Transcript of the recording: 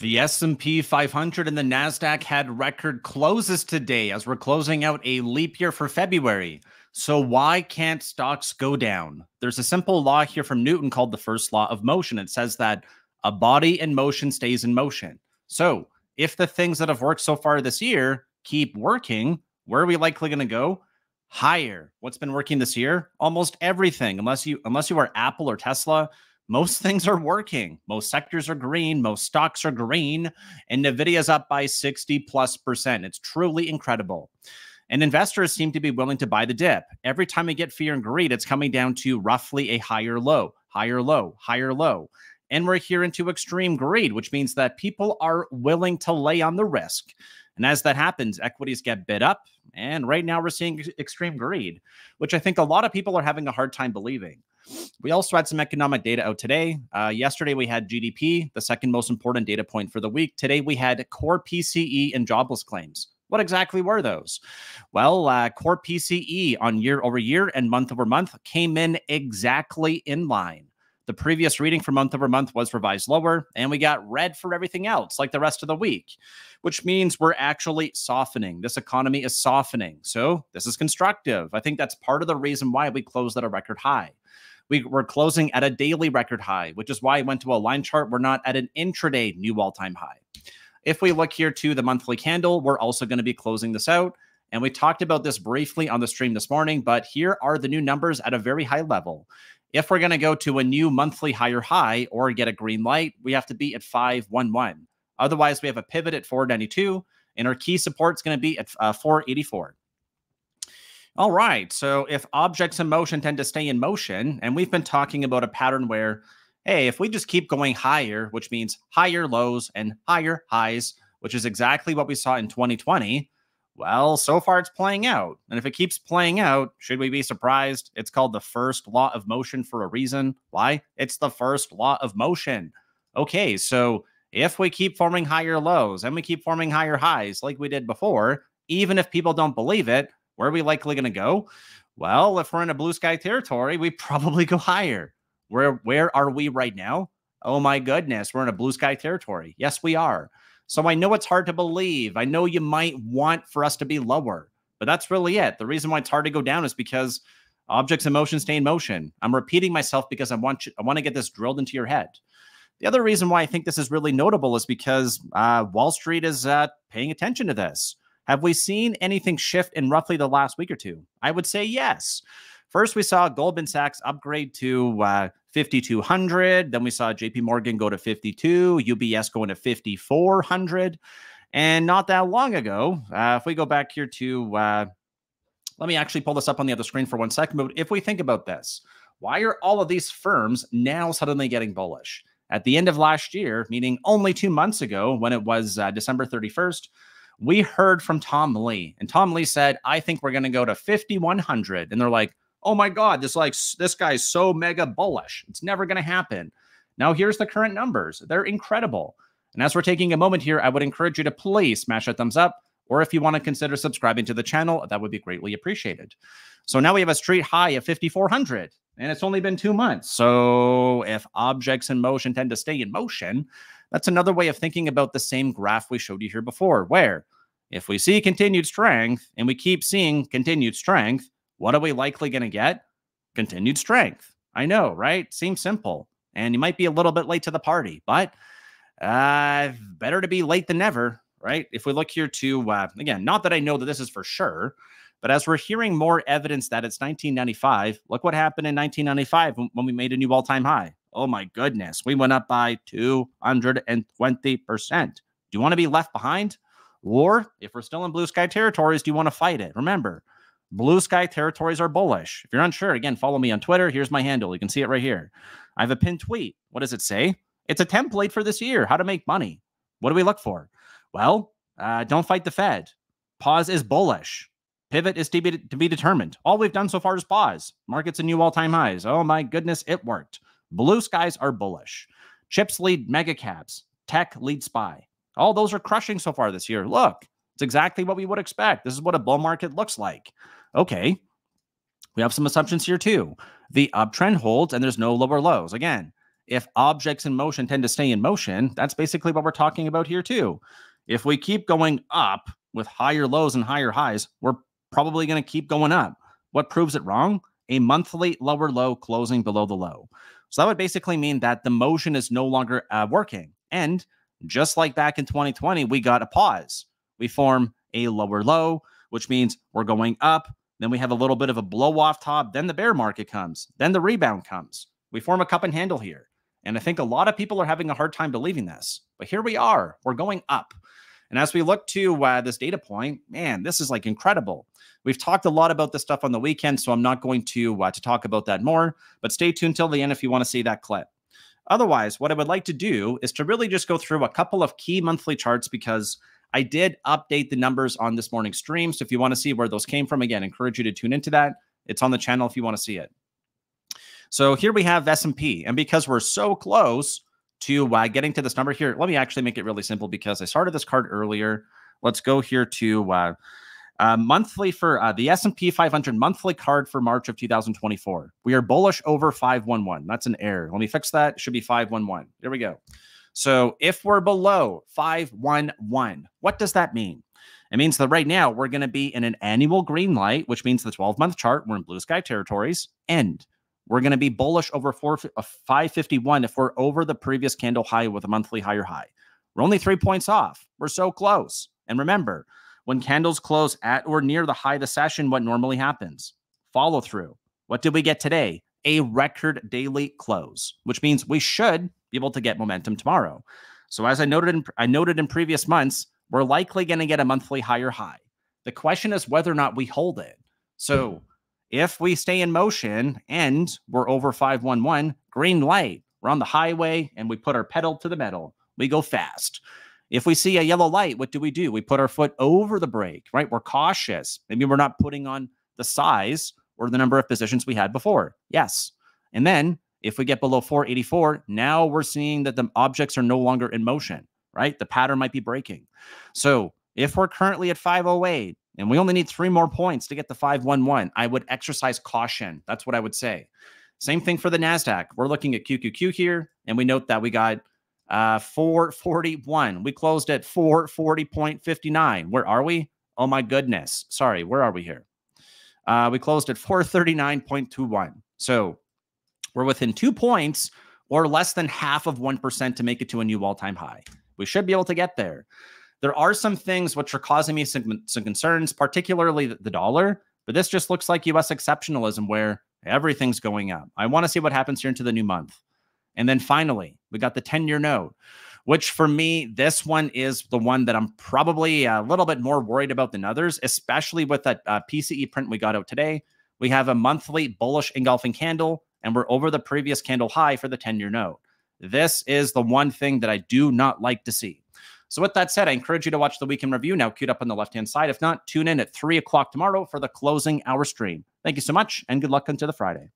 The S&P 500 and the Nasdaq had record closes today as we're closing out a leap year for February. So why can't stocks go down? There's a simple law here from Newton called the first law of motion. It says that a body in motion stays in motion. So, if the things that have worked so far this year keep working, where are we likely going to go? Higher. What's been working this year? Almost everything. Unless you unless you are Apple or Tesla, most things are working. Most sectors are green. Most stocks are green. And NVIDIA's up by 60 plus percent. It's truly incredible. And investors seem to be willing to buy the dip. Every time we get fear and greed, it's coming down to roughly a higher low, higher low, higher low. And we're here into extreme greed, which means that people are willing to lay on the risk. And as that happens, equities get bid up. And right now we're seeing extreme greed, which I think a lot of people are having a hard time believing. We also had some economic data out today. Uh, yesterday, we had GDP, the second most important data point for the week. Today, we had core PCE and jobless claims. What exactly were those? Well, uh, core PCE on year over year and month over month came in exactly in line. The previous reading for month over month was revised lower, and we got red for everything else, like the rest of the week, which means we're actually softening. This economy is softening. So, this is constructive. I think that's part of the reason why we closed at a record high. We, we're closing at a daily record high, which is why I went to a line chart. We're not at an intraday new all time high. If we look here to the monthly candle, we're also going to be closing this out. And we talked about this briefly on the stream this morning, but here are the new numbers at a very high level. If we're going to go to a new monthly higher high or get a green light, we have to be at 511. Otherwise, we have a pivot at 492, and our key support is going to be at uh, 484. All right. So if objects in motion tend to stay in motion, and we've been talking about a pattern where, hey, if we just keep going higher, which means higher lows and higher highs, which is exactly what we saw in 2020, well, so far it's playing out. And if it keeps playing out, should we be surprised? It's called the first law of motion for a reason. Why? It's the first law of motion. Okay, so if we keep forming higher lows and we keep forming higher highs like we did before, even if people don't believe it, where are we likely going to go? Well, if we're in a blue sky territory, we probably go higher. Where where are we right now? Oh my goodness, we're in a blue sky territory. Yes, we are. So I know it's hard to believe. I know you might want for us to be lower, but that's really it. The reason why it's hard to go down is because objects in motion stay in motion. I'm repeating myself because I want you, I want to get this drilled into your head. The other reason why I think this is really notable is because uh, Wall Street is uh, paying attention to this. Have we seen anything shift in roughly the last week or two? I would say yes. First, we saw Goldman Sachs upgrade to uh, 5,200. Then we saw JP Morgan go to 52, UBS going to 5,400. And not that long ago, uh, if we go back here to, uh, let me actually pull this up on the other screen for one second. But if we think about this, why are all of these firms now suddenly getting bullish? At the end of last year, meaning only two months ago, when it was uh, December 31st, we heard from Tom Lee, and Tom Lee said, "I think we're going to go to 5100." And they're like, "Oh my god, this like this guy's so mega bullish. It's never going to happen." Now here's the current numbers. They're incredible. And as we're taking a moment here, I would encourage you to please smash a thumbs up, or if you want to consider subscribing to the channel, that would be greatly appreciated. So now we have a street high of 5400 and it's only been two months. So if objects in motion tend to stay in motion, that's another way of thinking about the same graph we showed you here before, where if we see continued strength and we keep seeing continued strength, what are we likely going to get? Continued strength. I know, right? Seems simple. And you might be a little bit late to the party, but uh, better to be late than never, right? If we look here to, uh, again, not that I know that this is for sure, but as we're hearing more evidence that it's 1995, look what happened in 1995 when we made a new all time high. Oh my goodness, we went up by 220%. Do you want to be left behind? Or if we're still in blue sky territories, do you want to fight it? Remember, blue sky territories are bullish. If you're unsure, again, follow me on Twitter. Here's my handle. You can see it right here. I have a pinned tweet. What does it say? It's a template for this year how to make money. What do we look for? Well, uh, don't fight the Fed. Pause is bullish. Pivot is to be, to be determined. All we've done so far is pause. Markets and new all time highs. Oh my goodness, it worked. Blue skies are bullish. Chips lead mega caps. Tech lead SPY. All those are crushing so far this year. Look, it's exactly what we would expect. This is what a bull market looks like. Okay. We have some assumptions here too. The uptrend holds and there's no lower lows. Again, if objects in motion tend to stay in motion, that's basically what we're talking about here, too. If we keep going up with higher lows and higher highs, we're probably going to keep going up. What proves it wrong? A monthly lower low closing below the low. So that would basically mean that the motion is no longer uh, working. And just like back in 2020, we got a pause. We form a lower low, which means we're going up. Then we have a little bit of a blow off top. Then the bear market comes. Then the rebound comes. We form a cup and handle here. And I think a lot of people are having a hard time believing this. But here we are. We're going up. And as we look to uh, this data point, man, this is like incredible. We've talked a lot about this stuff on the weekend, so I'm not going to uh, to talk about that more. But stay tuned till the end if you want to see that clip. Otherwise, what I would like to do is to really just go through a couple of key monthly charts because I did update the numbers on this morning's stream. So if you want to see where those came from, again, encourage you to tune into that. It's on the channel if you want to see it. So here we have S&P, and because we're so close to uh, getting to this number here, let me actually make it really simple because I started this card earlier. Let's go here to uh, uh, monthly for uh, the S&P 500 monthly card for March of 2024. We are bullish over 511. That's an error. Let me fix that. It should be 511. There we go. So if we're below 511, what does that mean? It means that right now we're going to be in an annual green light, which means the 12 month chart, we're in blue sky territories, and we're going to be bullish over 4, uh, 551 if we're over the previous candle high with a monthly higher high. We're only three points off. We're so close. And remember, when candles close at or near the high of the session, what normally happens? Follow through. What did we get today? A record daily close, which means we should able to get momentum tomorrow. So as I noted in I noted in previous months, we're likely going to get a monthly higher high. The question is whether or not we hold it. So if we stay in motion and we're over 511, green light, we're on the highway and we put our pedal to the metal. We go fast. If we see a yellow light, what do we do? We put our foot over the brake, right? We're cautious. Maybe we're not putting on the size or the number of positions we had before. Yes. And then if we get below 484, now we're seeing that the objects are no longer in motion, right? The pattern might be breaking. So if we're currently at 508 and we only need three more points to get the 511, I would exercise caution. That's what I would say. Same thing for the NASDAQ. We're looking at QQQ here, and we note that we got uh, 441. We closed at 440.59. Where are we? Oh my goodness. Sorry, where are we here? Uh, we closed at 439.21. So we're within two points or less than half of 1% to make it to a new all time high. We should be able to get there. There are some things which are causing me some, some concerns, particularly the dollar, but this just looks like US exceptionalism where everything's going up. I want to see what happens here into the new month. And then finally, we got the 10 year note, which for me, this one is the one that I'm probably a little bit more worried about than others, especially with that uh, PCE print we got out today. We have a monthly bullish engulfing candle, and we're over the previous candle high for the 10 year note. This is the one thing that I do not like to see. So, with that said, I encourage you to watch the weekend review now queued up on the left hand side. If not, tune in at three o'clock tomorrow for the closing hour stream. Thank you so much, and good luck until the Friday.